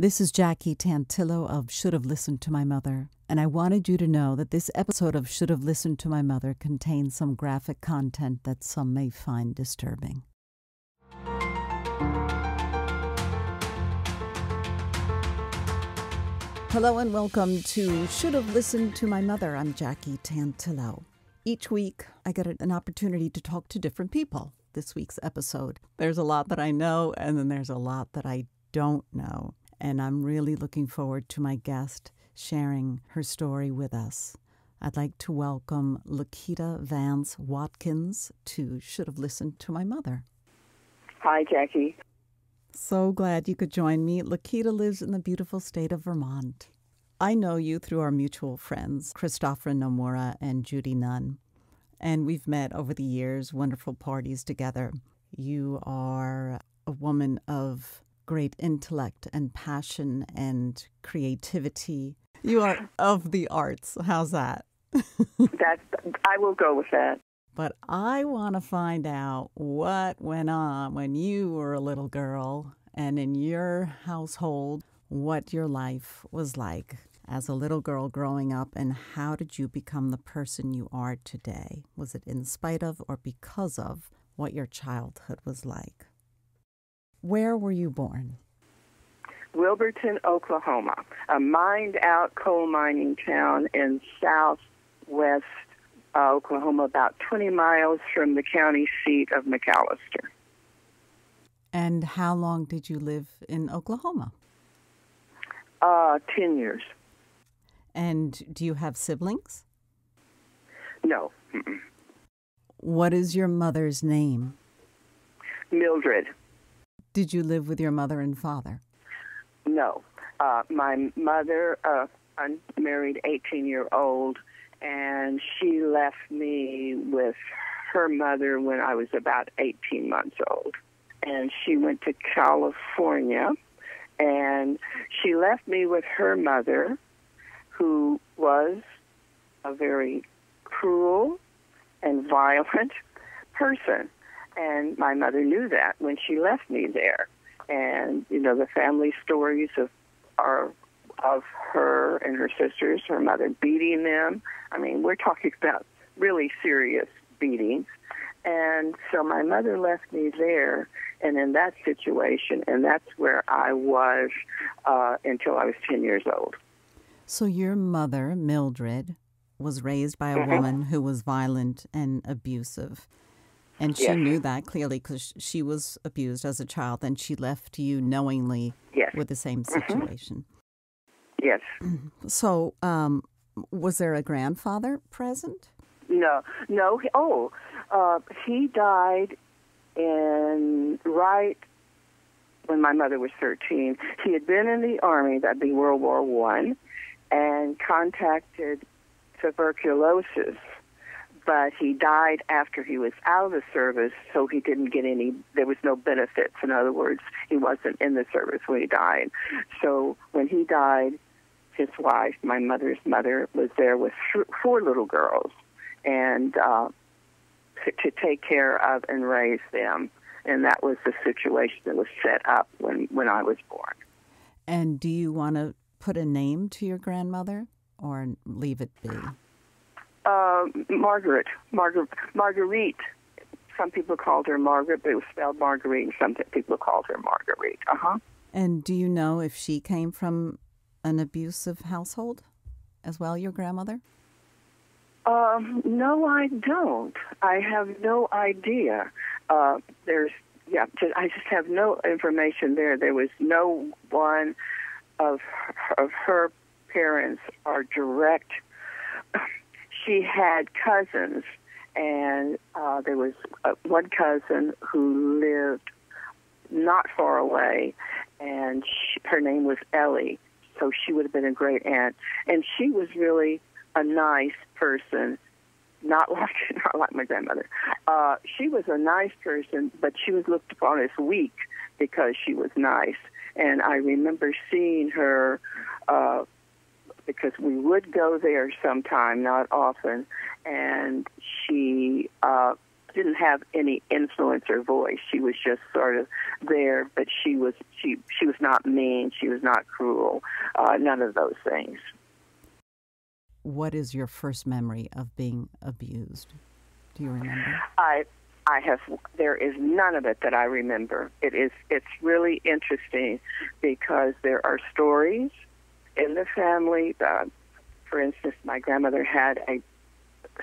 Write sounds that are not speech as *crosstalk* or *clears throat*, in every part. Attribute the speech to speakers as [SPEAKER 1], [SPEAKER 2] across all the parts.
[SPEAKER 1] This is Jackie Tantillo of Should Have Listened to My Mother, and I wanted you to know that this episode of Should Have Listened to My Mother contains some graphic content that some may find disturbing. Hello and welcome to Should Have Listened to My Mother. I'm Jackie Tantillo. Each week, I get an opportunity to talk to different people. This week's episode, there's a lot that I know, and then there's a lot that I don't know. And I'm really looking forward to my guest sharing her story with us. I'd like to welcome LeQuita Vance Watkins to Should Have Listened to My Mother.
[SPEAKER 2] Hi, Jackie.
[SPEAKER 1] So glad you could join me. LeQuita lives in the beautiful state of Vermont. I know you through our mutual friends, Christopheren Nomura and Judy Nunn. And we've met over the years, wonderful parties together. You are a woman of great intellect and passion and creativity. You are of the arts. How's that? *laughs*
[SPEAKER 2] That's I will go with that.
[SPEAKER 1] But I want to find out what went on when you were a little girl and in your household, what your life was like as a little girl growing up, and how did you become the person you are today? Was it in spite of or because of what your childhood was like? Where were you born?
[SPEAKER 2] Wilburton, Oklahoma, a mined out coal mining town in southwest uh, Oklahoma, about 20 miles from the county seat of McAlester.
[SPEAKER 1] And how long did you live in Oklahoma?
[SPEAKER 2] Uh, 10 years.
[SPEAKER 1] And do you have siblings?
[SPEAKER 2] No. Mm-mm.
[SPEAKER 1] What is your mother's name?
[SPEAKER 2] Mildred.
[SPEAKER 1] Did you live with your mother and father?
[SPEAKER 2] No. Uh, my mother, uh, unmarried 18 year old, and she left me with her mother when I was about 18 months old. And she went to California, and she left me with her mother who was a very cruel and violent person. And my mother knew that when she left me there. And, you know, the family stories of are of her and her sisters, her mother beating them. I mean, we're talking about really serious beatings. And so my mother left me there and in that situation, and that's where I was uh, until I was 10 years old.
[SPEAKER 1] So your mother, Mildred, was raised by a mm-hmm. woman who was violent and abusive. And she yes. knew that clearly because she was abused as a child and she left you knowingly
[SPEAKER 2] yes.
[SPEAKER 1] with the same mm-hmm. situation.
[SPEAKER 2] Mm-hmm. Yes. *clears throat*
[SPEAKER 1] So, um, was there a grandfather present?
[SPEAKER 2] No, no. Oh, uh, he died in right when my mother was 13. He had been in the army, that'd be World War One and contacted tuberculosis, but he died after he was out of the service, so he didn't get any, there was no benefits. In other words, he wasn't in the service when he died. So when he died, his wife, my mother's mother, was there with four little girls and uh, to, to take care of and raise them. And that was the situation that was set up when, when I was born.
[SPEAKER 1] And do you want to put a name to your grandmother or leave it be?
[SPEAKER 2] Uh, Margaret. Margaret. Marguerite. Some people called her Margaret, but it was spelled Marguerite, and some people called her Marguerite. Uh huh.
[SPEAKER 1] And do you know if she came from an abusive household as well, your grandmother?
[SPEAKER 2] Um, no, I don't. I have no idea. Uh, there's, yeah, just, I just have no information there. There was no one of of her parents are direct. She had cousins, and uh, there was uh, one cousin who lived not far away, and she, her name was Ellie. So she would have been a great aunt, and she was really a nice person, not *laughs* like not like my grandmother. Uh, she was a nice person, but she was looked upon as weak because she was nice. And I remember seeing her uh, because we would go there sometime, not often, and she uh, didn't have any influence or voice. She was just sort of there, but she was she she was not mean. She was not cruel. Uh, none of those things.
[SPEAKER 1] What is your first memory of being abused? Do you remember?
[SPEAKER 2] I I have there is none of it that I remember. It is it's really interesting because there are stories in the family. Uh, for instance, my grandmother had a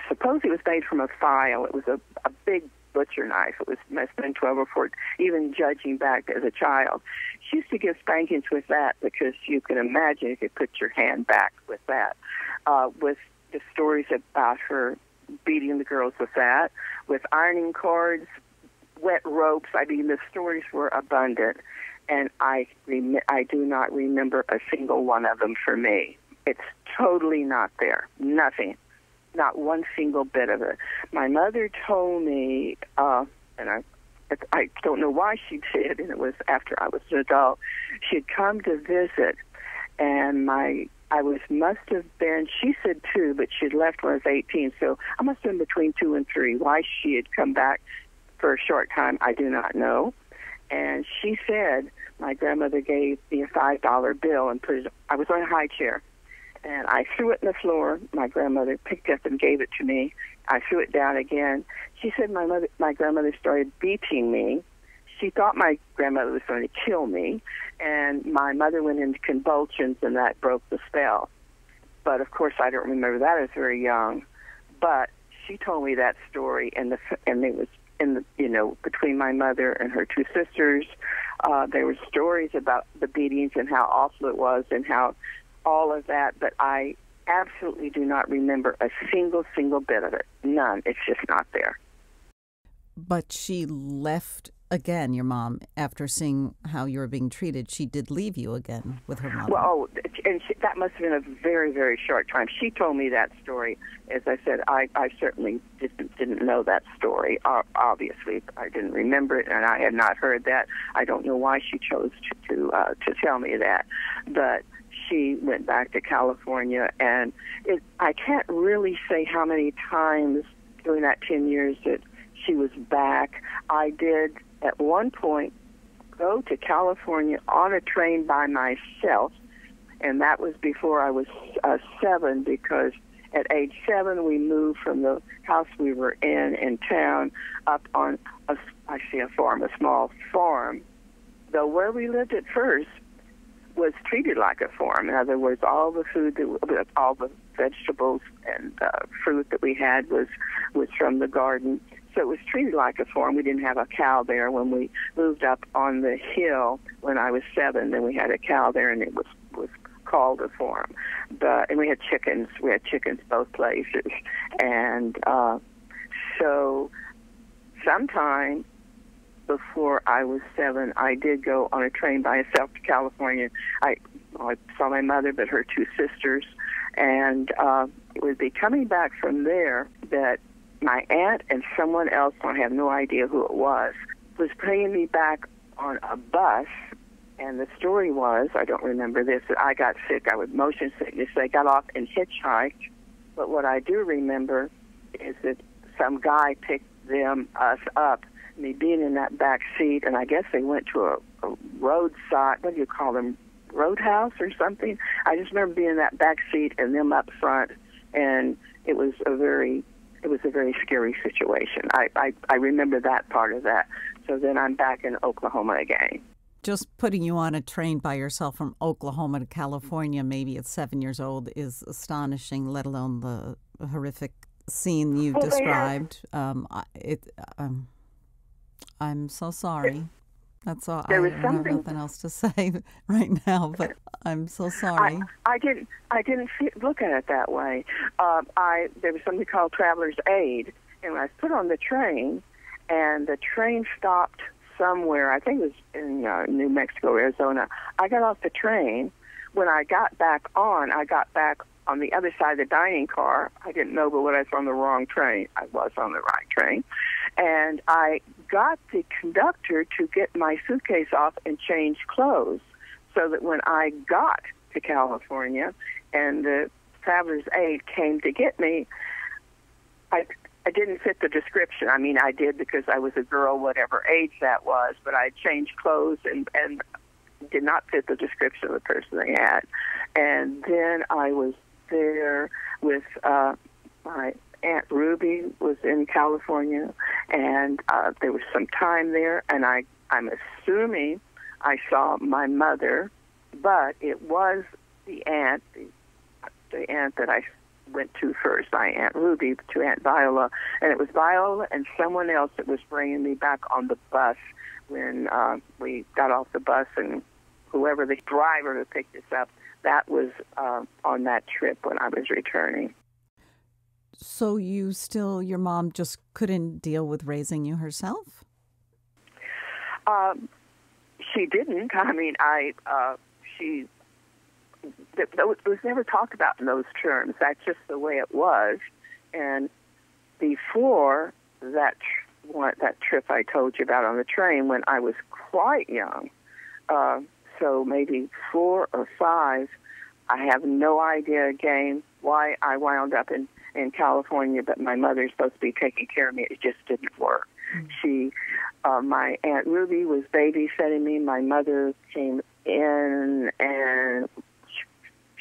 [SPEAKER 2] suppose it was made from a file. It was a, a big butcher knife. It was must have been 12 or 14, even judging back as a child. She used to give spankings with that because you can imagine if you put your hand back with that. Uh, with the stories about her beating the girls with that, with ironing cords, wet ropes. I mean, the stories were abundant, and I rem- I do not remember a single one of them for me. It's totally not there. Nothing. Not one single bit of it. My mother told me, uh, and I I don't know why she *laughs* did, and it was after I was an adult. She had come to visit, and my I was must have been. She said two, but she had left when I was 18, so I must have been between two and three. Why she had come back for a short time, I do not know. And she said my grandmother gave me a five dollar bill and put it. I was on a high chair, and I threw it in the floor. My grandmother picked it up and gave it to me. I threw it down again. She said my mother, my grandmother started beating me. She thought my grandmother was going to kill me, and my mother went into convulsions, and that broke the spell. But of course, I don't remember that. I was very young. But she told me that story, and the and it was in the you know between my mother and her two sisters. Uh, there were stories about the beatings and how awful it was, and how all of that. But I absolutely do not remember a single single bit of it. None. It's just not there.
[SPEAKER 1] But she left again, your mom, after seeing how you were being treated, she did leave you again with her mother.
[SPEAKER 2] Well, oh, and she, that must have been a very, very short time. She told me that story. As I said, I, I certainly didn't, didn't know that story. Obviously, I didn't remember it, and I had not heard that. I don't know why she chose to to, uh, to tell me that, but she went back to California, and it, I can't really say how many times during that ten years that she was back. I did at one point go to California on a train by myself, and that was before I was uh, seven because at age seven we moved from the house we were in in town up on a, I see a farm, a small farm. Though where we lived at first was treated like a farm. In other words, all the food that all the vegetables and uh, fruit that we had was was from the garden so it was treated like a farm. We didn't have a cow there when we moved up on the hill when I was seven. Then we had a cow there, and it was was called a farm. But and we had chickens. We had chickens both places, and uh, so sometime before I was seven, I did go on a train by myself to California. I, I saw my mother, but her two sisters, and uh, it would be coming back from there that my aunt and someone else, I have no idea who it was, was bringing me back on a bus. And the story was, I don't remember this, that I got sick. I was motion sickness. They got off and hitchhiked. But what I do remember is that some guy picked them, us up, me being in that back seat, and I guess they went to a, a roadside, what do you call them, roadhouse or something. I just remember being in that back seat and them up front, and it was a very it was a very scary situation. I, I, I remember that part of that. So then I'm back in Oklahoma again.
[SPEAKER 1] Just putting you on a train by yourself from Oklahoma to California, maybe at seven years old, is astonishing, let alone the horrific scene you well, described. Um, it, um, I'm so sorry. That's all.
[SPEAKER 2] There
[SPEAKER 1] was
[SPEAKER 2] I something,
[SPEAKER 1] have nothing else to *laughs* say right now, but I'm so sorry.
[SPEAKER 2] I, I didn't. I didn't look at it that way. Um, I there was something called Traveler's Aid, and I was put on the train, and the train stopped somewhere. I think it was in uh, New Mexico, Arizona. I got off the train. When I got back on, I got back on the other side of the dining car. I didn't know, but when I was on the wrong train, I was on the right train. And I got the conductor to get my suitcase off and change clothes so that when I got to California and the traveler's aid came to get me, I I didn't fit the description. I mean, I did because I was a girl, whatever age that was, but I changed clothes and and did not fit the description of the person they had. And then I was there with uh, my aunt Ruby was in California, and uh, there was some time there, and I I'm assuming I saw my mother, but it was the aunt, the, the aunt that I went to first, my Aunt Ruby, to Aunt Viola, and it was Viola and someone else that was bringing me back on the bus when uh, we got off the bus, and whoever the driver who picked us up, that was uh, on that trip when I was returning.
[SPEAKER 1] So you still, your mom just couldn't deal with raising you herself?
[SPEAKER 2] Um, she didn't. I mean, I uh, she it was never talked about in those terms. That's just the way it was. And before that one, that trip I told you about on the train, when I was quite young, uh, so maybe four or five, I have no idea again why I wound up in in California, but my mother's supposed to be taking care of me. It just didn't work. Mm-hmm. She, uh, my aunt Ruby was babysitting me. My mother came in and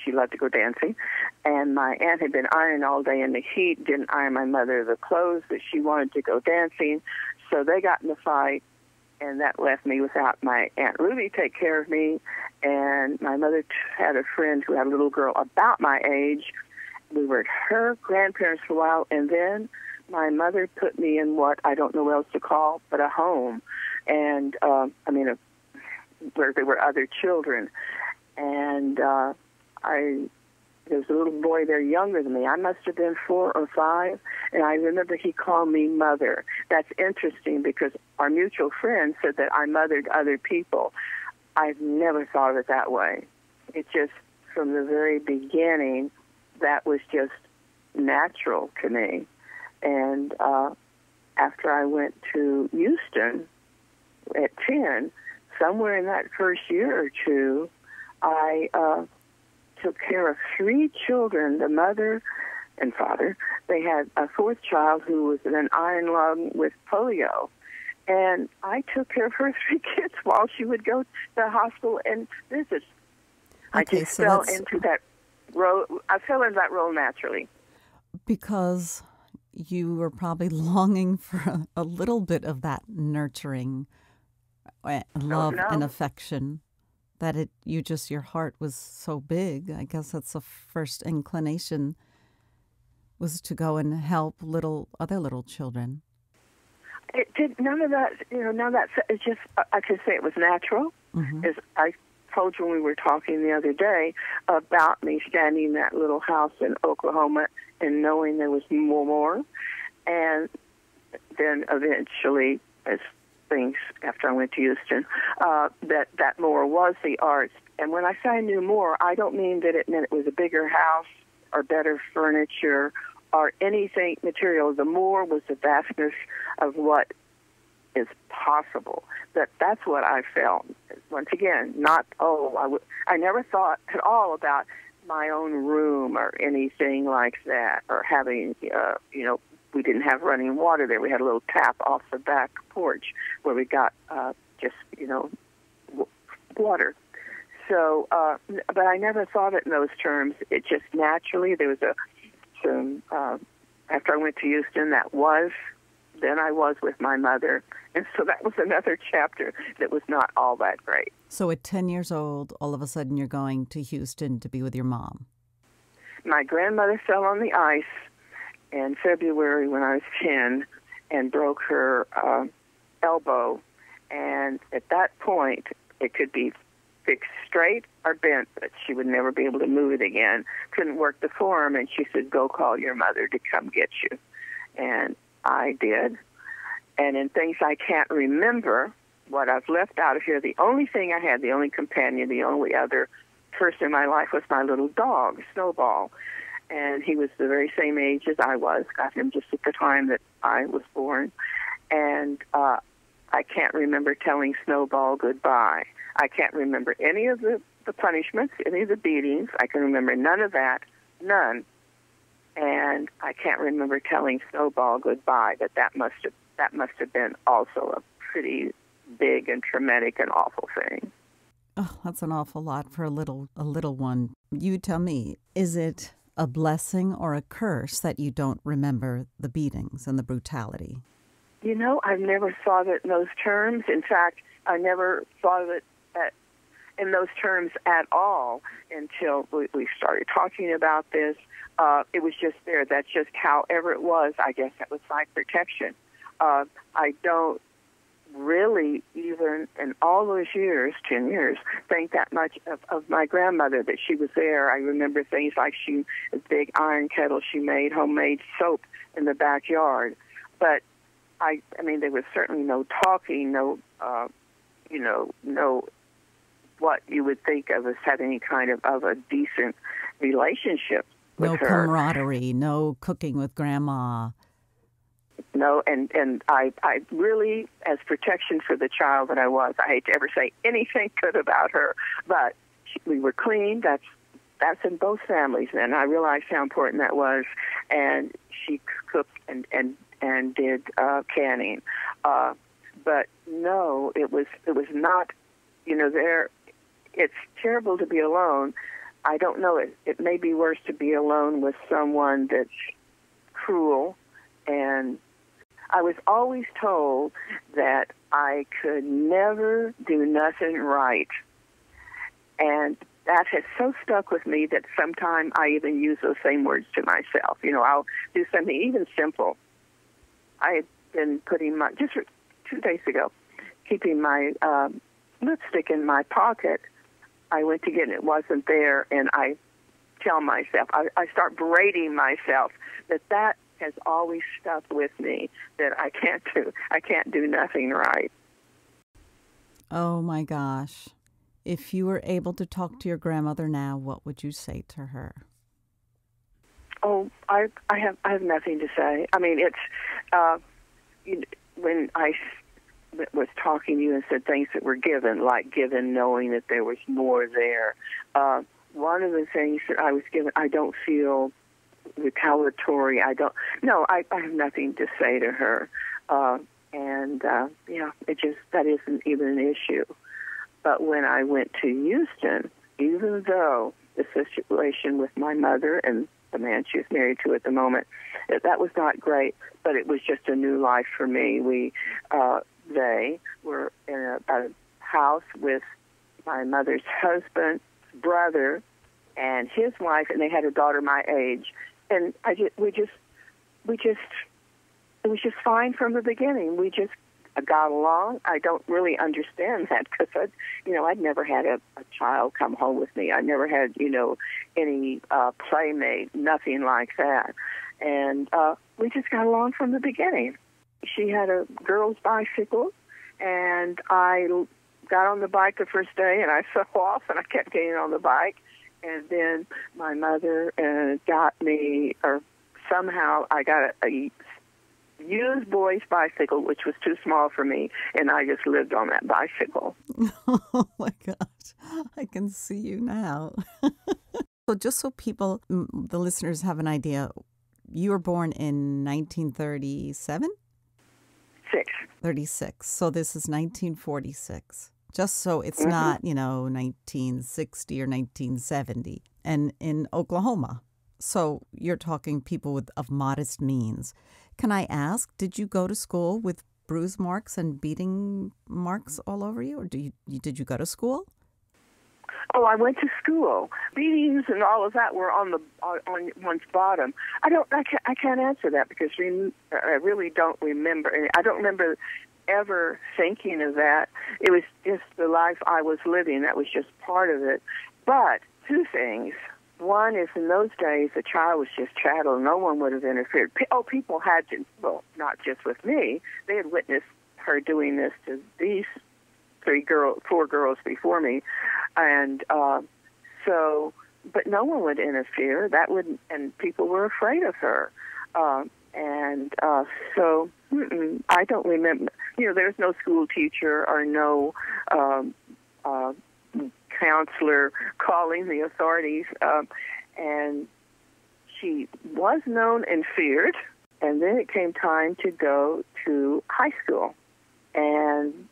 [SPEAKER 2] she loved to go dancing. And my aunt had been ironing all day in the heat, didn't iron my mother the clothes that she wanted to go dancing. So they got in a fight, and that left me without my Aunt Ruby take care of me. And my mother had a friend who had a little girl about my age. We were at her grandparents for a while, and then my mother put me in what I don't know what else to call, but a home. And, uh, I mean, a, where there were other children. And uh, I there was a little boy there younger than me. I must have been four or five, and I remember he called me mother. That's interesting because our mutual friend said that I mothered other people. I've never thought of it that way. It just, from the very beginning, that was just natural to me. And uh, after I went to Houston at 10, somewhere in that first year or two, I uh, took care of three children, the mother and father. They had a fourth child who was in an iron lung with polio. And I took care of her *laughs* three kids while she would go to the hospital and visit.
[SPEAKER 1] Okay,
[SPEAKER 2] I just
[SPEAKER 1] so
[SPEAKER 2] fell
[SPEAKER 1] that's...
[SPEAKER 2] into that role. I fell into that role naturally.
[SPEAKER 1] Because you were probably *laughs* longing for a, a little bit of that nurturing uh, love
[SPEAKER 2] no.
[SPEAKER 1] and affection that it you just your heart was so big. I guess that's the first inclination was to go and help little other little children.
[SPEAKER 2] It did none of that. You know, none of that. It's just I could say it was natural.
[SPEAKER 1] Mm-hmm.
[SPEAKER 2] I told you when we were talking the other day about me standing in that little house in Oklahoma and knowing there was more, and then eventually, as things after I went to Houston, uh, that that more was the arts. And when I say I knew more, I don't mean that it meant it was a bigger house or better furniture or anything material. The more was the vastness of what is possible. That that's what I felt. Once again, not oh, I never thought at all about my own room or anything like that, or having uh, you know we didn't have running water there. We had a little tap off the back porch where we got uh, just you know w- water. So, uh, but I never thought it in those terms. It just naturally there was a some uh, after I went to Houston that was then I was with my mother, and so that was another chapter that was not all that great.
[SPEAKER 1] So at ten years old, all of a sudden you're going to Houston to be with your mom.
[SPEAKER 2] My grandmother fell on the ice in February when I was 10 and broke her uh, elbow. And at that point, it could be fixed straight or bent, but she would never be able to move it again. Couldn't work the form, and she said, Go call your mother to come get you. And I did. And in things I can't remember, what I've left out of here, the only thing I had, the only companion, the only other person in my life was my little dog, Snowball and he was the very same age as I was. Got him just at the time that I was born, and uh, I can't remember telling Snowball goodbye. I can't remember any of the the punishments, any of the beatings. I can remember none of that, none. And I can't remember telling Snowball goodbye. But that must have that must have been also a pretty big and traumatic and awful thing.
[SPEAKER 1] Oh, that's an awful lot for a little a little one. You tell me, is it a blessing or a curse that you don't remember the beatings and the brutality?
[SPEAKER 2] You know, I've never thought of it in those terms. In fact, I never thought of it at, in those terms at all until we, we started talking about this. Uh, it was just there. That's just however it was. I guess that was my protection. Uh, I don't really even in all those years, 10 years, think that much of, of my grandmother that she was there. I remember things like she, a big iron kettle she made, homemade soap in the backyard. But I, I mean, there was certainly no talking, no, uh, you know, no what you would think of as having any kind of, of a decent relationship
[SPEAKER 1] no
[SPEAKER 2] her.
[SPEAKER 1] camaraderie, no cooking with grandma.
[SPEAKER 2] No, and and I I really, as protection for the child that I was, I hate to ever say anything *laughs* good about her, but she, we were clean. That's that's in both families, and I realized how important that was. And she cooked and and and did uh, canning, uh, but no, it was it was not. You know, there. It's terrible to be alone. I don't know. It it may be worse to be alone with someone that's cruel and I was always told that I could never do nothing right. And that has so stuck with me that sometimes I even use those same words to myself. You know, I'll do something even simple. I had been putting my, just two days ago, keeping my um, lipstick in my pocket. I went to get it, it wasn't there, and I tell myself, I, I start berating myself that that has always stuck with me that I can't do I can't do nothing right.
[SPEAKER 1] Oh my gosh. If you were able to talk to your grandmother now, what would you say to her?
[SPEAKER 2] Oh, I I have I have nothing to say. I mean, it's uh, you, when I was talking to you and said things that were given, like given knowing that there was more there. Uh, one of the things that I was given, I don't feel retaliatory. I don't. No, I, I have nothing to say to her, uh, and uh, yeah, it just that isn't even an issue. But when I went to Houston, even though the situation with my mother and the man she was married to at the moment, that was not great. But it was just a new life for me. We, uh, they were in a, a house with my mother's husband, brother, and his wife, and they had a daughter my age and I just, we just, we just, it was just fine from the beginning. We just got along. I don't really understand that *laughs* because I, you know, I'd never had a, a child come home with me. I never had, you know, any uh, playmate, nothing like that. And uh, we just got along from the beginning. She had a girl's bicycle, and I got on the bike the first day, and I *laughs* fell off, and I kept getting on the bike and then my mother uh, got me, or somehow I got a, a used boy's bicycle, which was too small for me, and I just lived on that bicycle. *laughs*
[SPEAKER 1] Oh my gosh, I can see you now. *laughs* so, just so people, the listeners, have an idea, you were born in 1937?
[SPEAKER 2] Six.
[SPEAKER 1] 36. So, this is 1946 just so it's mm-hmm. not, you know, 1960 or 1970, and in Oklahoma. So you're talking people with of modest means. Can I ask, did you go to school with bruise marks and beating marks all over you, or do you, did you go to school?
[SPEAKER 2] Oh, I went to school. Beatings and all of that were on the uh, on one's bottom. I don't. I can't. I can't answer that because I really don't remember. I don't remember ever thinking of that. It was just the life I was living. That was just part of it. But two things. One is in those days, a child was just chattel. No one would have interfered. Oh, people had to, well, not just with me. They had witnessed her doing this to these three girl, four girls before me. And uh, so, but no one would interfere. That would, and people were afraid of her. Uh, and uh, so I don't remember. You know, there's no school teacher or no um, uh, counselor calling the authorities, um, and she was known and feared. And then it came time to go to high school. And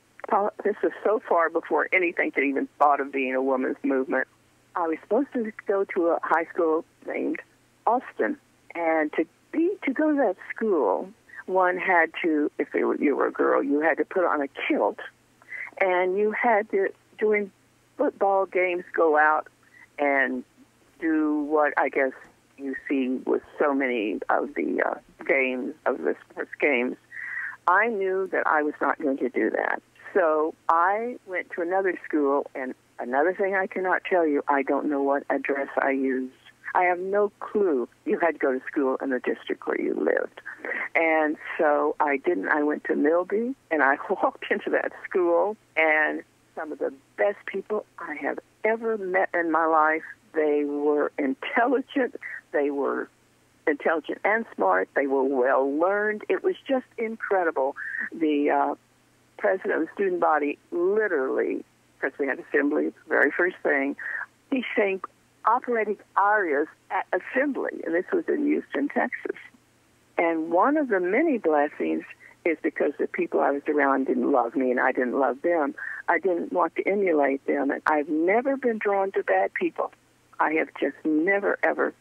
[SPEAKER 2] this was so far before anything could even thought of being a women's movement. I was supposed to go to a high school named Austin. And to be to go to that school, one had to, if were, you were a girl, you had to put on a kilt, and you had to during football games go out and do what I guess you see with so many of the uh, games of the sports games. I knew that I was not going to do that. So I went to another school, and another thing I cannot tell you, I don't know what address I used. I have no clue you had to go to school in the district where you lived. And so I didn't. I went to Milby, and I *laughs* walked into that school, and some of the best people I have ever met in my life. They were intelligent. They were intelligent and smart. They were well learned. It was just incredible. The uh, president of the student body literally, because we had assembly, the very first thing, he sang operatic arias at assembly, and this was in Houston, Texas. And one of the many blessings is because the people I was around didn't love me and I didn't love them. I didn't want to emulate them. And I've never been drawn to bad people. I have just never, ever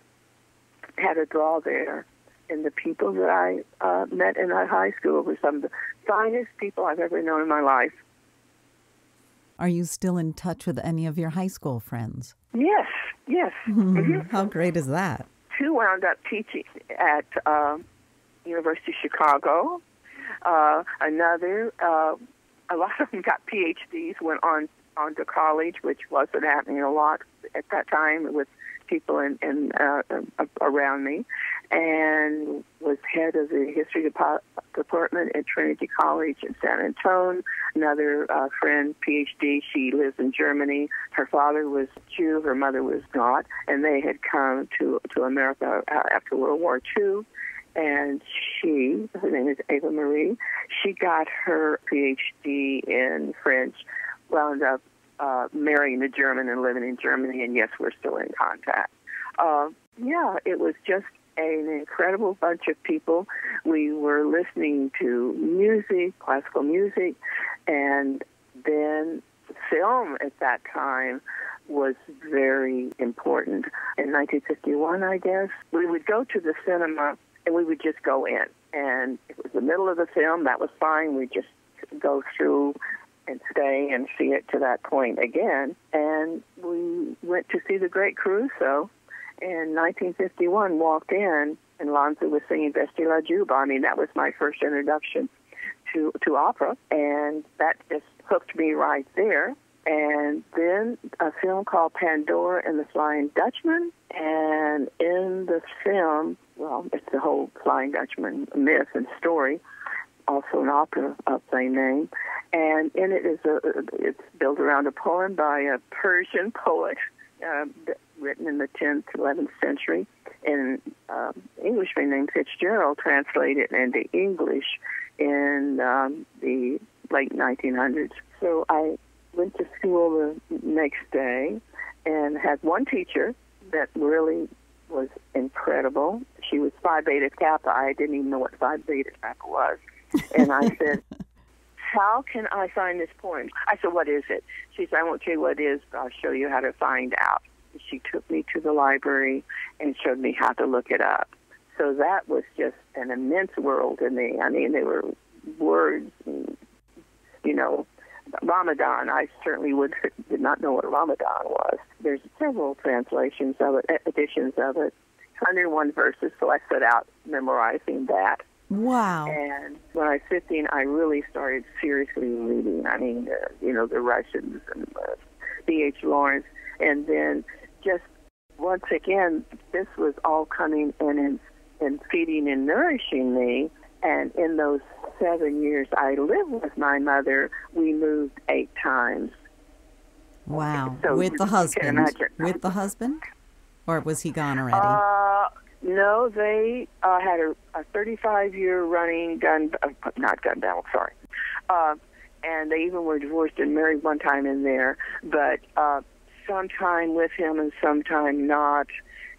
[SPEAKER 2] had a draw there. And the people that I uh, met in that high school were some of the finest people I've ever known in my life.
[SPEAKER 1] Are you still in touch with any of your high school friends?
[SPEAKER 2] Yes, yes. *laughs*
[SPEAKER 1] Mm-hmm. How great is that?
[SPEAKER 2] Two wound up teaching at uh, University of Chicago. Uh, another, uh, a *laughs* lot of them got PhDs, went on on to college, which wasn't happening a lot at that time with people in, in uh, around me, and was head of the history department at Trinity College in San Antonio. Another uh, friend, PhD, she lives in Germany. Her father was Jew, her mother was not, and they had come to to America uh, after World War II and she, her name is Ava Marie, she got her PhD in French, wound up uh, marrying a German and living in Germany, and yes, we're still in contact. Uh, yeah, it was just an incredible bunch of people. We were listening to music, classical music, and then film at that time was very important. In 1951, I guess, we would go to the cinema and we would just go in. And it was the middle of the film, that was fine. We just go through and stay and see it to that point again. And we went to see The Great Caruso in 1951, walked in, and Lanza was singing Vesti la giubba. I mean, that was my first introduction to, to opera, and that just hooked me right there. And then a film called Pandora and the Flying Dutchman. And in the film, well, it's the whole Flying Dutchman myth and story, also an opera of same name. And in it is a, it's built around a poem by a Persian poet uh, written in the 10th, 11th century. And uh, Englishman named Fitzgerald translated into English in um, the late 1900s. So I went to school the next day and had one teacher that really was incredible. She was Phi Beta Kappa. I didn't even know what Phi Beta Kappa was. And I *laughs* said, How can I find this poem? I said, What is it? She said, I won't tell you what it is, but I'll show you how to find out. She took me to the library and showed me how to look it up. So that was just an immense world to me. I mean, there were words, and, you know, Ramadan. I certainly would *laughs* did not know what Ramadan was. There's several translations of it, editions of it, 101 verses. So I set out memorizing that.
[SPEAKER 1] Wow!
[SPEAKER 2] And when I was 15, I really started seriously reading. I mean, uh, you know, the Russians and uh, D.H. Lawrence, and then just once again, this was all coming in and, and feeding and nourishing me. And in those seven years I lived with my mother, we moved eight times.
[SPEAKER 1] Wow. So with the husband? With the husband? Or was he gone already?
[SPEAKER 2] Uh, no, they uh, had a, a 35 year running gun, uh, not gun battle, sorry. Uh, and they even were divorced and married one time in there, but uh, sometime with him and sometime not.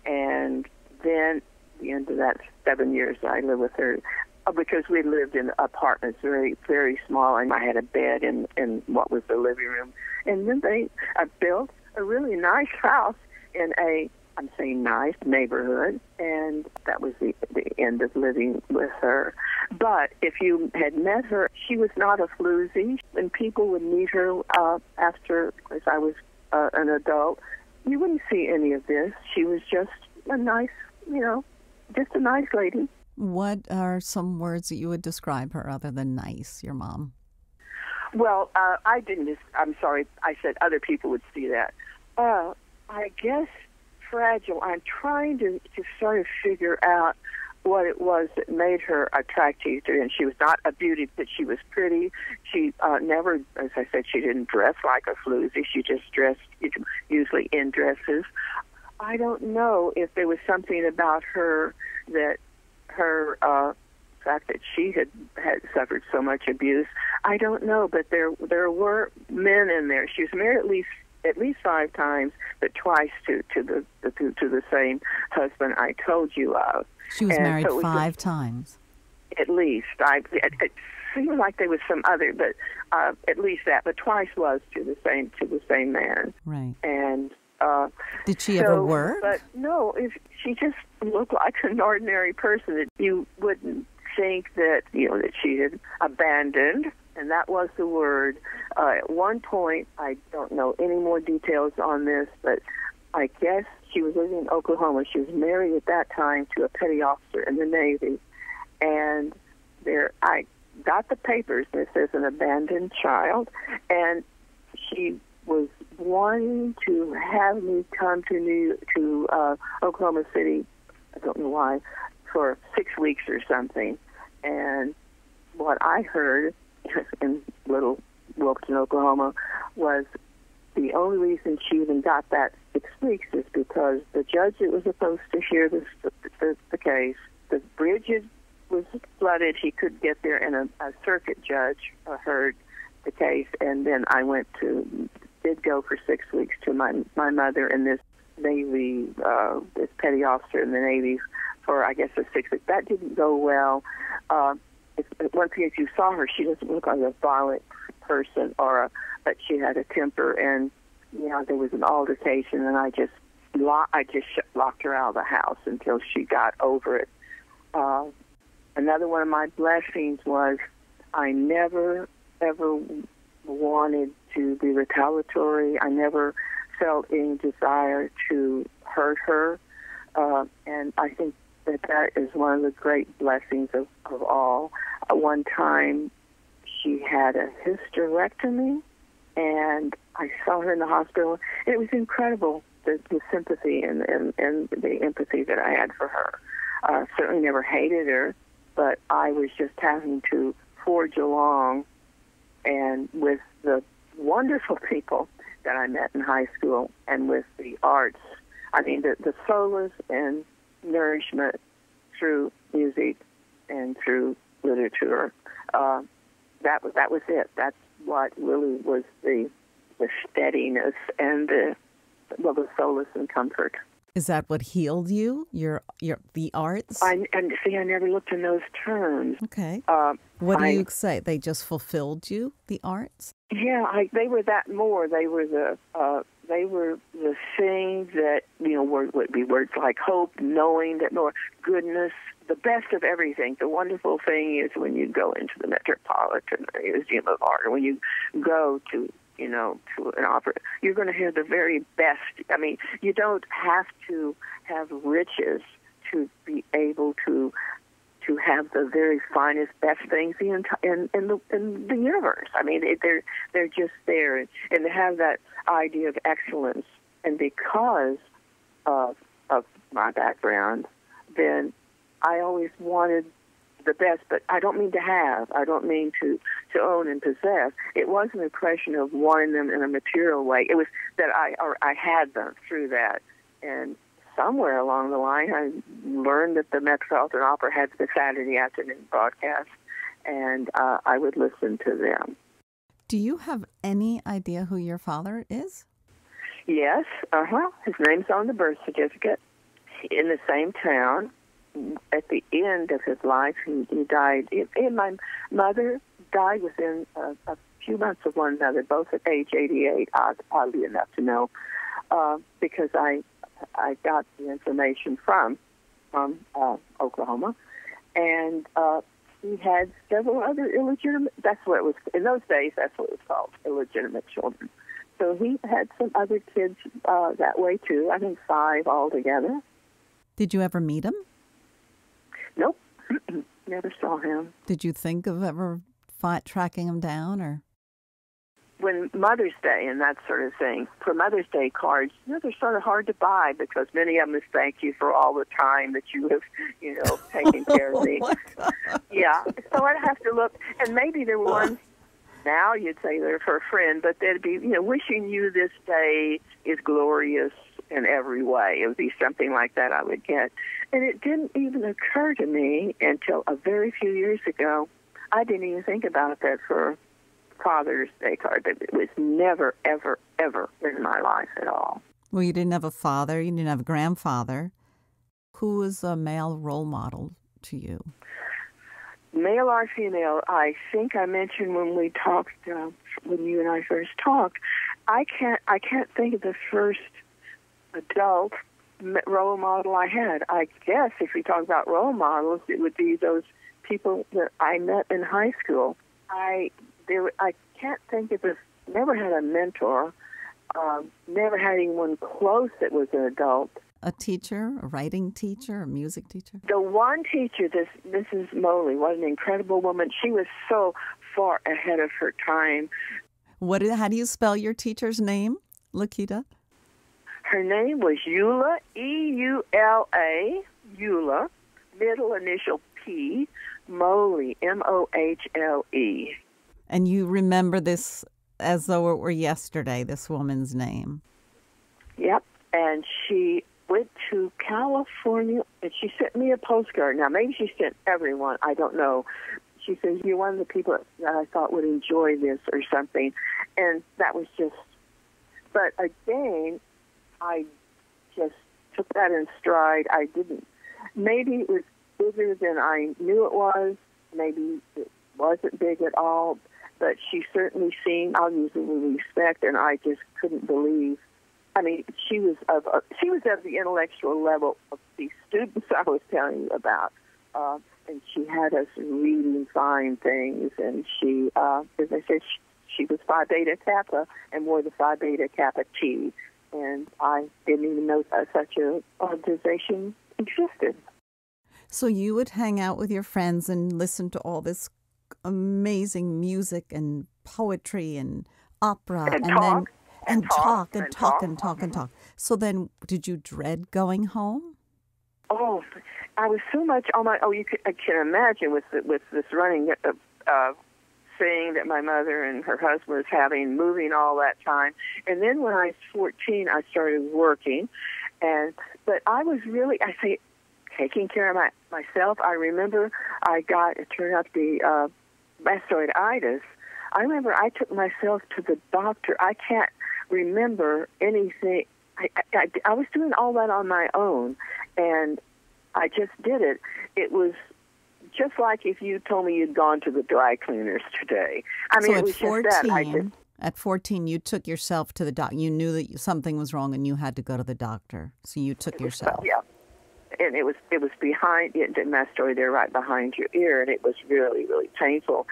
[SPEAKER 2] And then the end of that seven years I lived with her uh, because we lived in apartments very very small and I had a bed in in what was the living room and then they uh, built a really nice house in a I'm saying nice neighborhood, and that was the, the end of living with her. But if you had met her, she was not a floozy, and people would meet her uh, after, as I was uh, an adult. You wouldn't see any of this. She was just a nice, you know, just a nice lady.
[SPEAKER 1] What are some words that you would describe her other than nice, your mom?
[SPEAKER 2] Well, uh, I didn't. Just, I'm sorry. I said other people would see that. Uh, I guess fragile. I'm trying to, to sort of figure out what it was that made her attractive to and she was not a beauty but she was pretty. She uh never as i said she didn't dress like a floozy. She just dressed usually in dresses. I don't know if there was something about her that her uh fact that she had had suffered so much abuse. I don't know but there there were men in there. She was married at least at least five times, but twice to to the to, to the same husband I told you of.
[SPEAKER 1] She was and married so was five times.
[SPEAKER 2] At least I. It, it seemed like there was some other, but uh, at least that. But twice was to the same to the same man.
[SPEAKER 1] Right.
[SPEAKER 2] And uh,
[SPEAKER 1] did she
[SPEAKER 2] so,
[SPEAKER 1] ever work?
[SPEAKER 2] But no, if she just looked like an ordinary person that you wouldn't think that you know that she had abandoned and that was the word. Uh, at one point, I don't know any more details on this, but I guess she was living in Oklahoma. She was married at that time to a petty officer in the Navy, and there I got the papers. This is an abandoned child, and she was wanting to have me come to New to uh, Oklahoma City. I don't know why, for six weeks or something. And what I heard in little Wilburton, Oklahoma, was the only reason she even got that six weeks is because the judge that was supposed to hear this, the, the, case, the bridge was flooded. He couldn't get there, and a, a circuit judge heard the case. And then I went to, did go for six weeks to my my mother and this Navy, uh, this petty officer in the Navy for I guess a six weeks. That didn't go well. Uh, if, once again, if you saw her, she doesn't look like a violent person or a, but she had a temper. And you know, there was an altercation, and I just lo- I just sh- locked her out of the house until she got over it. Uh, another one of my blessings was I never ever wanted to be retaliatory. I never felt any desire to hurt her, uh, and I think that that is one of the great blessings of, of all. At one time, she had a hysterectomy, and I saw her in the hospital. It was incredible the, the sympathy and, and, and the empathy that I had for her. Uh, certainly never hated her, but I was just having to forge along, and with the wonderful people that I met in high school, and with the arts. I mean, the, the solace and nourishment through music and through literature. Uh, that was that was it. That's what really was the the steadiness and the well the solace and comfort.
[SPEAKER 1] Is that what healed you? Your your the arts?
[SPEAKER 2] I and see, I never looked in those terms.
[SPEAKER 1] Okay. Uh, what do I, you say? They just fulfilled you, the arts?
[SPEAKER 2] Yeah, I, they were that more. They were the uh, they were the things that you know would be words like hope, knowing that more goodness, the best of everything. The wonderful thing is when you go into the Metropolitan Museum of Art, or when you go to you know to an opera, you're going to hear the very best. I mean, you don't have to have riches to be able to to have the very finest, best things in in in the in the universe. I mean, it, they're they're just there, and, and to have that idea of excellence, and because of of my background, then I always wanted the best, but I don't mean to have. I don't mean to to own and possess. It wasn't a question of wanting them in a material way. It was that I or I had them through that, and somewhere along the line, I learned that the Metropolitan Opera had the Saturday afternoon broadcast, and uh, I would listen to them.
[SPEAKER 1] Do you have any idea who your father is?
[SPEAKER 2] Yes, uh huh. His name's on the birth certificate in the same town, at the end of his life, he, he died. And my mother died within a, a few months of one another, both at age 88, odd, oddly enough to know, uh, because I I got the information from from uh, Oklahoma, and uh, he had several other illegitimate. That's what it was in those days. That's what it was called, illegitimate children. So he had some other kids uh, that way too. I think five altogether.
[SPEAKER 1] Did you ever meet him?
[SPEAKER 2] Nope, *clears throat* never saw him.
[SPEAKER 1] Did you think of ever fight, tracking him down, or?
[SPEAKER 2] when Mother's Day and that sort of thing, for Mother's Day cards, you know, they're sort of hard to buy because many of them is thank you for all the time that you have, you know, *laughs* taken care of oh me.
[SPEAKER 1] oh
[SPEAKER 2] yeah. So I'd have to look, and maybe there were ones *laughs* now you'd say they're for a friend, but they'd be, you know, wishing you this day is glorious in every way. It would be something like that I would get. And it didn't even occur to me until a very few years ago. I didn't even think about that for Father's Day card, it was never, ever, ever in my life at all.
[SPEAKER 1] Well, you didn't have a father, you didn't have a grandfather. Who was a male role model to you?
[SPEAKER 2] Male or female, I think I mentioned when we talked, uh, when you and I first talked. I can't, I can't think of the first adult role model I had. I guess if we talk about role models, it would be those people that I met in high school. I there, I can't think of this. Never had a mentor. Um, never had anyone close that was an adult.
[SPEAKER 1] A teacher, a writing teacher, a music teacher.
[SPEAKER 2] The one teacher, this Mrs. Mohle, was an incredible woman. She was so far ahead of her time.
[SPEAKER 1] What? How do you spell your teacher's name, LeQuita?
[SPEAKER 2] Her name was Eula, E U L A, Eula, middle initial P, Mohle, M O H L E.
[SPEAKER 1] And you remember this as though it were yesterday, this woman's name.
[SPEAKER 2] Yep. And she went to California and she sent me a postcard. Now, maybe she sent everyone. I don't know. She says, You're one of the people that I thought would enjoy this or something. And that was just, but again, I just took that in stride. I didn't, maybe it was bigger than I knew it was. Maybe it wasn't big at all but she certainly seemed, I'll use the word respect, and I just couldn't believe. I mean, she was of uh, she was of the intellectual level of these students *laughs* I was telling you about, uh, and she had us reading fine things, and she, uh, as I said, she, she was Phi Beta Kappa and wore the Phi Beta Kappa T, and I didn't even know that such an organization existed.
[SPEAKER 1] So you would hang out with your friends and listen to all this amazing music and poetry and opera
[SPEAKER 2] and, and talk, then
[SPEAKER 1] and,
[SPEAKER 2] and
[SPEAKER 1] talk, and
[SPEAKER 2] talk
[SPEAKER 1] and talk and talk. So then, did you dread going home?
[SPEAKER 2] Oh, I was so much on my. Oh, you can, I can imagine with with this running uh, uh, thing that my mother and her husband was having, moving all that time, and then when I was fourteen, I started working, and but I was really I say taking care of my, myself. I remember I got it turned out to be uh, mastoiditis. I remember I took myself to the doctor. I can't remember anything. I, I, I was doing all that on my own, and I just did it. It was just like if you told me you'd gone to the dry cleaners today. I mean,
[SPEAKER 1] so
[SPEAKER 2] it was
[SPEAKER 1] 14,
[SPEAKER 2] just that. I just,
[SPEAKER 1] at 14, you took yourself to the doctor. You knew that something was wrong and you had to go to the doctor. So you took yourself.
[SPEAKER 2] Yeah and it was it was behind it did mastoid there right behind your ear and it was really really painful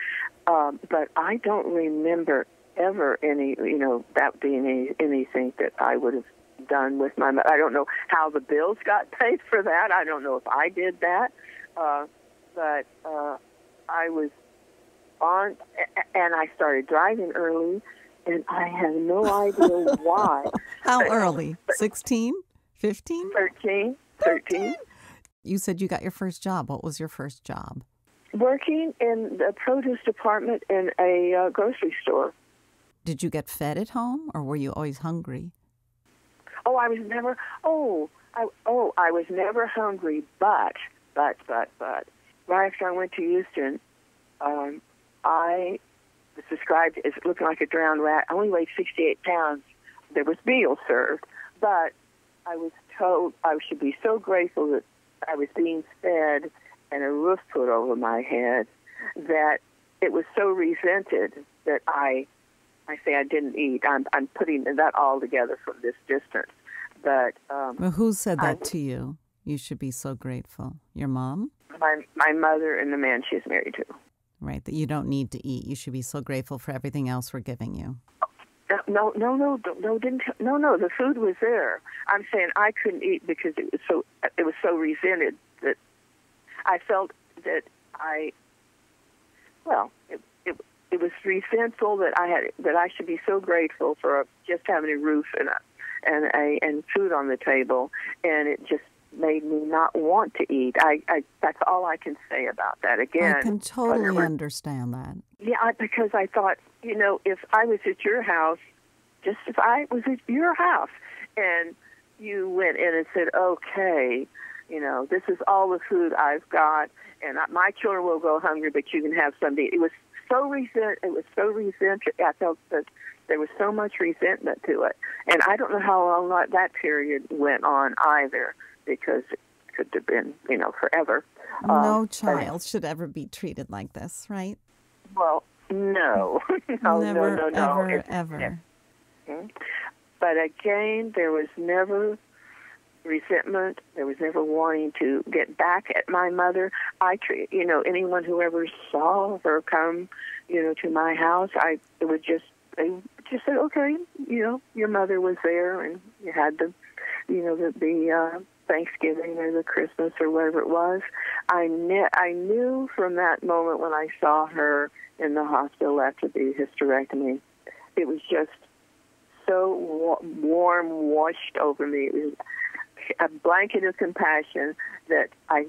[SPEAKER 2] um but i don't remember ever any you know that being any, anything that i would have done with my i don't know how the bills got *laughs* paid for that i don't know if i did that uh but uh i was on and i started driving early and i have no idea why *laughs*
[SPEAKER 1] how early 16 15
[SPEAKER 2] 13 13.
[SPEAKER 1] You said you got your first job. What was your first job?
[SPEAKER 2] Working in the produce department in a uh, grocery store.
[SPEAKER 1] Did you get fed at home, or were you always hungry?
[SPEAKER 2] Oh, I was never. Oh, I, oh, I was never hungry. But, but, but, but, right after I went to Houston, um, I was described as looking like a drowned rat. I only weighed 68 pounds. There was meals served, but I was told I should be so grateful that I was being fed and a roof put over my head that it was so resented that I I say I didn't eat. I'm I'm putting that all together from this distance. But um,
[SPEAKER 1] well, who said that I, to you? You should be so grateful. Your mom?
[SPEAKER 2] My my mother and the man she's married to.
[SPEAKER 1] Right, that you don't need to eat. You should be so grateful for everything else we're giving you.
[SPEAKER 2] No, no, no, no, didn't. No, no, the food was there. I'm saying I couldn't eat because it was so it was so resented that I felt that I. Well, it, it it was resentful that I had that I should be so grateful for just having a roof and a and a and food on the table, and it just made me not want to eat. I, I that's all I can say about that. Again,
[SPEAKER 1] I can totally whatever. understand that.
[SPEAKER 2] Yeah, I, because I thought, you know, if I was at your house, just if I was at your house, and you went in and said, okay, you know, this is all the food I've got, and my children will go hungry, but you can have some. It was so resent. It was so resent. I felt that there was so much resentment to it, and I don't know how long that period went on either, because it could have been, you know, forever.
[SPEAKER 1] No um, child but, should ever be treated like this, right?
[SPEAKER 2] Well, no, *laughs* no,
[SPEAKER 1] never,
[SPEAKER 2] no, no, no,
[SPEAKER 1] ever, it's, ever.
[SPEAKER 2] But again, there was never resentment. There was never wanting to get back at my mother. I treat, you know, anyone who ever saw her come, you know, to my house, I it would just they just said, okay, you know, your mother was there, and you had the, you know, the the uh, Thanksgiving or the Christmas or whatever it was. I knew I knew from that moment when I saw her in the hospital after the hysterectomy, it was just so warm, washed over me. It was a blanket of compassion that I,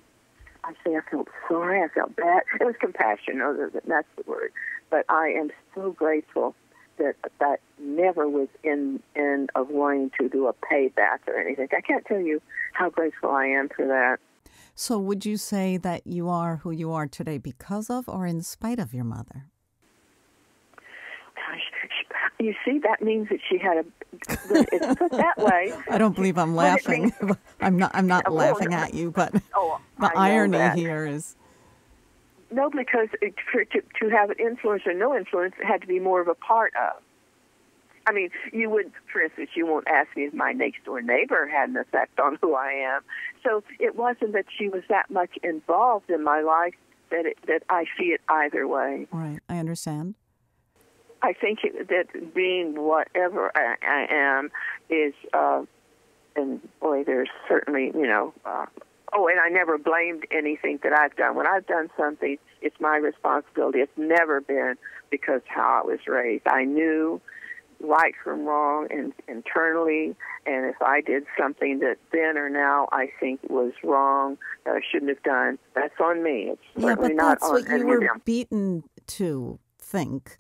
[SPEAKER 2] I say I felt sorry, I felt bad. It was compassion, other than that's the word. But I am so grateful that that never was in in of wanting to do a payback or anything. I can't tell you how grateful I am for that.
[SPEAKER 1] So, would you say that you are who you are today because of or in spite of your mother?
[SPEAKER 2] you see, that means that she had a. It's put that way. *laughs*
[SPEAKER 1] I don't believe I'm laughing. *laughs* I'm not. I'm not oh, laughing at you, but oh, the irony that. here is.
[SPEAKER 2] No, because it, for to to have an influence or no influence, it had to be more of a part of. I mean, you would, for instance, you won't ask me if my next door neighbor had an effect on who I am. So it wasn't that she was that much involved in my life that it, that I see it either way.
[SPEAKER 1] Right, I understand.
[SPEAKER 2] I think that being whatever I, I am is, uh, and boy, there's certainly, you know, uh, oh, and I never blamed anything that I've done. When I've done something, it's my responsibility. It's never been because how I was raised. I knew right from wrong and internally, and if I did something that then or now I think was wrong that I shouldn't have done, that's on me. It's
[SPEAKER 1] yeah, but
[SPEAKER 2] that's
[SPEAKER 1] what you were beaten to think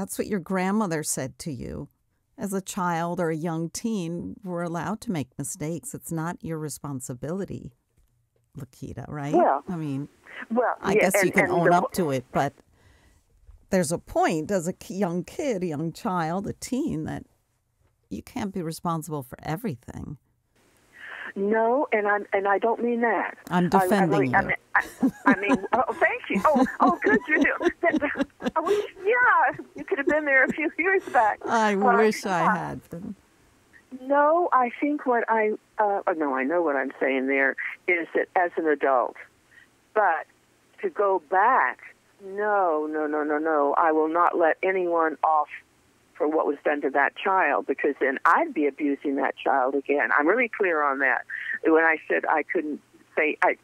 [SPEAKER 1] that's what your grandmother said to you. As a child or a young teen, we're allowed to make mistakes. It's not your responsibility, LeQuita, right?
[SPEAKER 2] Well,
[SPEAKER 1] I mean,
[SPEAKER 2] well,
[SPEAKER 1] I
[SPEAKER 2] yeah,
[SPEAKER 1] guess
[SPEAKER 2] and,
[SPEAKER 1] you can
[SPEAKER 2] own
[SPEAKER 1] the, up to it, but there's a point as a young kid, a young child, a teen, that you can't be responsible for everything.
[SPEAKER 2] No, and I'm and I don't mean that.
[SPEAKER 1] I'm defending
[SPEAKER 2] I, I, you. I mean, I, I mean *laughs* oh, thank you. Oh, oh, good. You do. I wish, yeah, you could have been there a few years back.
[SPEAKER 1] I uh, wish I uh, had been.
[SPEAKER 2] No, I think what I uh, oh, no, I know what I'm saying there is that as an adult, but to go back, no, no, no, no, no. I will not let anyone off for what was done to that child because then I'd be abusing that child again. I'm really clear on that. When I said I couldn't say I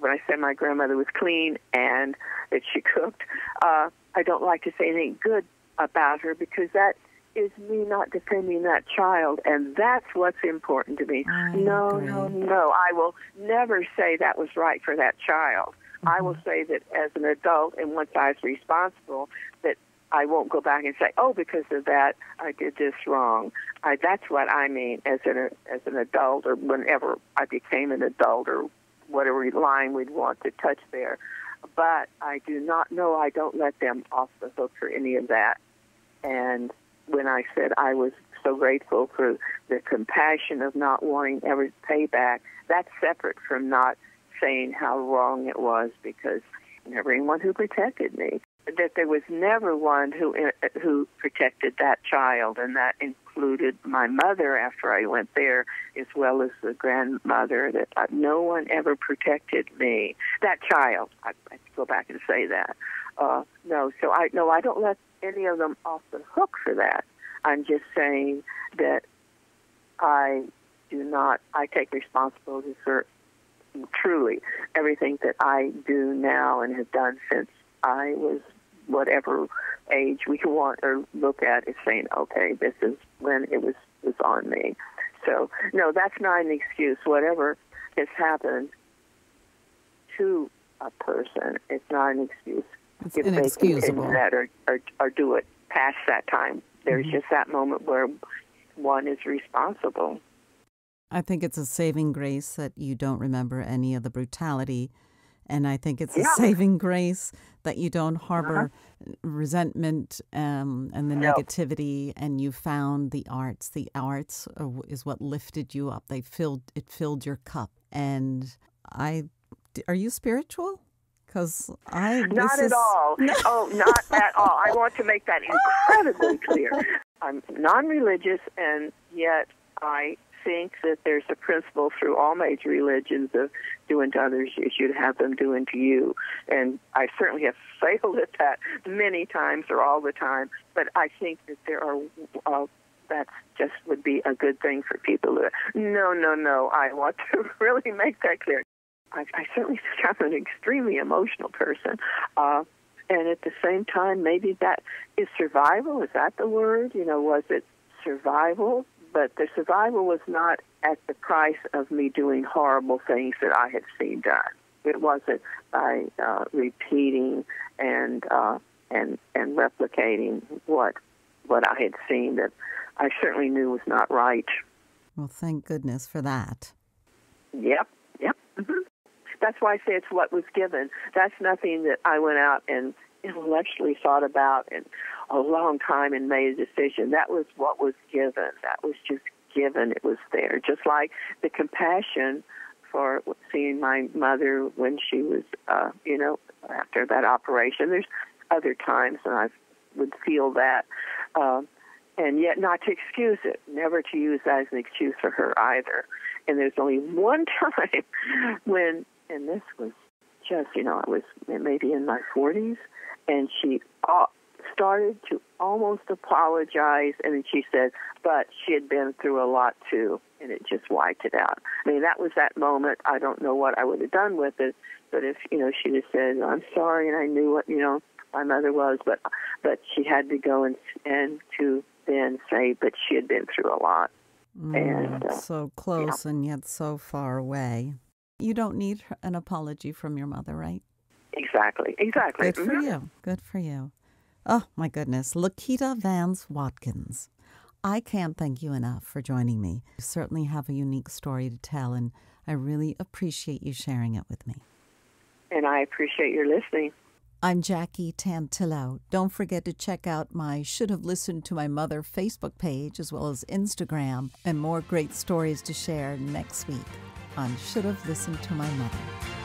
[SPEAKER 2] when I said my grandmother was clean and that she cooked, uh, I don't like to say anything good about her because that is me not defending that child, and that's what's important to me.
[SPEAKER 1] I
[SPEAKER 2] no,
[SPEAKER 1] agree.
[SPEAKER 2] no, no. I will never say that was right for that child. Mm-hmm. I will say that as an adult, and once I was responsible, that I won't go back and say, "Oh, because of that, I did this wrong." I, that's what I mean as an as an adult, or whenever I became an adult, or whatever line we'd want to touch there. But I do not know. I don't let them off the hook for any of that. And when I said I was so grateful for the compassion of not wanting ever payback, that's separate from not saying how wrong it was because everyone who protected me that there was never one who uh, who protected that child, and that included my mother after I went there, as well as the grandmother. That uh, no one ever protected me. That child. I, I go back and say that. Uh, no, so I no, I don't let any of them off the hook for that. I'm just saying that I do not. I take responsibility for truly everything that I do now and have done since I was whatever age we want or look at is saying, okay, this is when it was was on me. So no, that's not an excuse. Whatever has happened to a person, it's not an excuse.
[SPEAKER 1] It's if inexcusable.
[SPEAKER 2] They that or, or or do it past that time. There's mm-hmm. just that moment where one is responsible.
[SPEAKER 1] I think it's a saving grace that you don't remember any of the brutality and I think it's yeah. a saving grace that you don't harbor uh-huh. resentment um, and the negativity, and you found the arts. The arts is what lifted you up. They filled it filled your cup. And I, are you spiritual? Because I
[SPEAKER 2] not at
[SPEAKER 1] is,
[SPEAKER 2] all. *laughs* No. Oh, not at *laughs* all. I want to make that incredibly clear. I'm non-religious, and yet I think that there's a principle through all major religions of doing to others as you'd have them doing to you. And I certainly have *laughs* failed at that many times or all the time. But I think that there are. Uh, that just would be a good thing for people to. No, no, no. I want to really make that clear. I, I certainly *laughs* think I'm an extremely emotional person. Uh, and at the same time, maybe that is survival. Is that the word? You know, was it survival but the survival was not at the price of me doing horrible things that I had seen done. It wasn't by uh, repeating and uh, and and replicating what what I had seen that I certainly knew was not right.
[SPEAKER 1] Well, thank goodness for that.
[SPEAKER 2] Yep, yep. Mm-hmm. That's why I say it's what was given. That's nothing that I went out and intellectually thought about and a long time and made a decision. That was what was given. That was just given. It was there. Just like the compassion for seeing my mother when she was, uh, you know, after that operation. There's other times when I would feel that, uh, and yet not to excuse it, never to use that as an excuse for her either. And there's only *laughs* one time when, and this was just, you know, I was maybe in my 40s, and she uh, started to almost apologize, and then she said, but she had been through a lot too, and it just wiped it out. I mean, that was that moment. I don't know what I would have done with it, but if you know, she just said, "I'm sorry," and I knew what you know my mother was, but but she had to go and and to then say, but she had been through a lot.
[SPEAKER 1] Mm, and uh, so close and yet so far away. You don't need an apology from your mother, right?
[SPEAKER 2] Exactly. Exactly.
[SPEAKER 1] Good for mm-hmm. you. Good for you. Oh, my goodness. LeQuita Vance Watkins. I can't thank you enough for joining me. You certainly have a unique story to tell, and I really appreciate you sharing it with me.
[SPEAKER 2] And I appreciate your listening.
[SPEAKER 1] I'm Jackie Tantillo. Don't forget to check out my Should Have Listened to My Mother Facebook page as well as Instagram and more great stories to share next week on Should Have Listened to My Mother.